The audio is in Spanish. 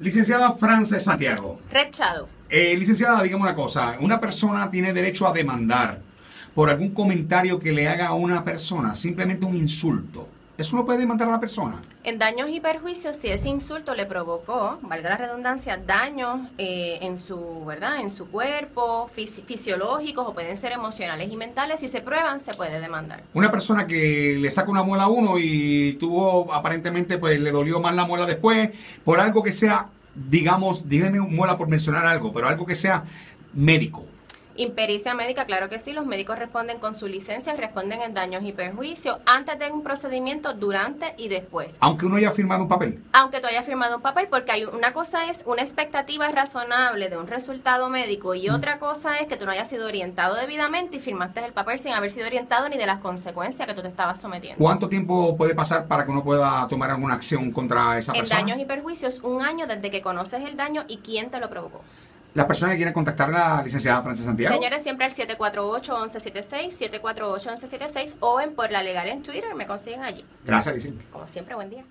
Licenciada Frances Santiago. Rechado. Eh, licenciada, dígame una cosa. Una persona tiene derecho a demandar por algún comentario que le haga a una persona, simplemente un insulto. ¿Eso no puede demandar a la persona? En daños y perjuicios, si ese insulto le provocó, valga la redundancia, daños eh, en su, ¿verdad? En su cuerpo, fisi- fisiológicos o pueden ser emocionales y mentales, si se prueban, se puede demandar. Una persona que le saca una muela a uno y tuvo aparentemente pues le dolió más la muela después por algo que sea, digamos, dígame muela por mencionar algo, pero algo que sea médico. Impericia médica, claro que sí, los médicos responden con su licencia y responden en daños y perjuicios antes de un procedimiento, durante y después. Aunque uno haya firmado un papel. Aunque tú hayas firmado un papel, porque hay una cosa es una expectativa razonable de un resultado médico y otra cosa es que tú no hayas sido orientado debidamente y firmaste el papel sin haber sido orientado ni de las consecuencias que tú te estabas sometiendo. ¿Cuánto tiempo puede pasar para que uno pueda tomar alguna acción contra esa En persona? daños y perjuicios, un año desde que conoces el daño y quién te lo provocó. Las personas que quieren contactar a la licenciada Frances Santiago. Señores, siempre al 748-1176, 748-1176 o en Por la Legal en Twitter, me consiguen allí. Gracias, licenciada. Como siempre, buen día.